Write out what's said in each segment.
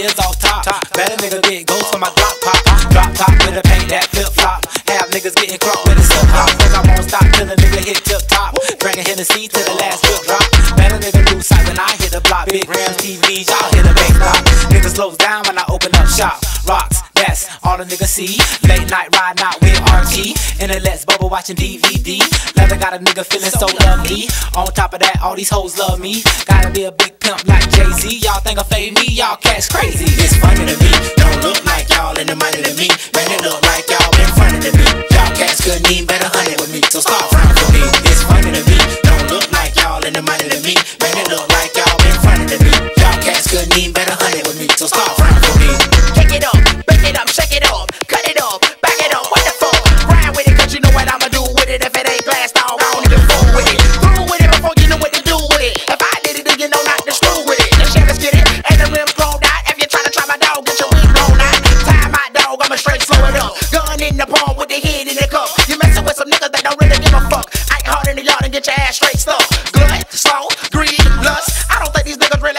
is off top. Better nigga get goes for my drop pop. Drop top with a paint that flip flop. Have niggas getting crunk with a slip hop. Cause I won't stop till a nigga hit tip top. Drinking Hennessy till the last drip drop. Better nigga lose sight when I hit the block. Big rims, TVs, y'all hit a bank block. Niggas slows down when I open up shop. Rocks, that's all the niggas see. Late night riding out with RG. In the Let's Bubble watching DVD. Leather got a nigga feeling so lovely. On top of that, all these hoes love me. Gotta be a big pimp like Jay Z. Y'all think I fade me, y'all cats crazy. It's funny to me. Don't look like y'all in the money to me. Man, it look like y'all in front of me. Y'all cats couldn't even bet a hundred with me. So stop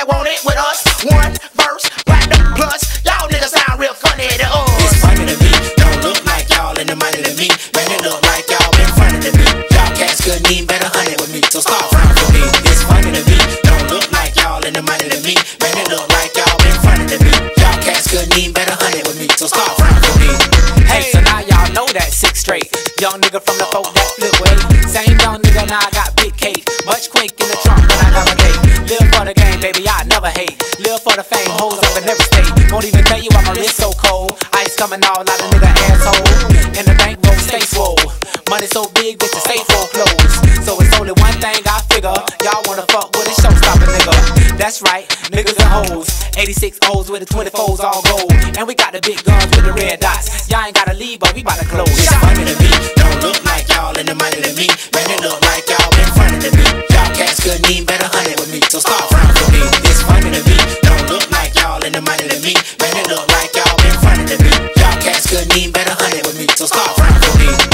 these niggas want it with us. One verse, platinum plus. Y'all niggas sound real funny to It's funny to me. Don't look like y'all in the money to me. Man, it look like y'all in front of me. Y'all cats couldn't even bet a hundred with me. So stop frowning for me. It's funny to me. Don't look like y'all in the money to me. Man, it look like y'all in front of me. Y'all cats couldn't even bet a hundred with me. So stop frowning for me. Hey, so now y'all know that six straight. Young nigga from the folk that flip way. Same young nigga, now I got big cake. Much quake in the trunk Live for the fame, hoes up in every state. Won't even tell you why my wrist so cold. Ice coming all out of nigga asshole. And the bank roll stay swole. Money so big, bitch, the safe full close. So it's only one thing I figure. Y'all wanna fuck with a showstopper nigga. That's right, niggas and hoes. 86 O's with the 24s all gold. And we got the big guns with the red dots. Y'all ain't gotta leave, but we bout to close. It's funny to me. Don't look like y'all in the money to me. Man, it look like y'all in front of me. Y'all cats couldn't even Eat.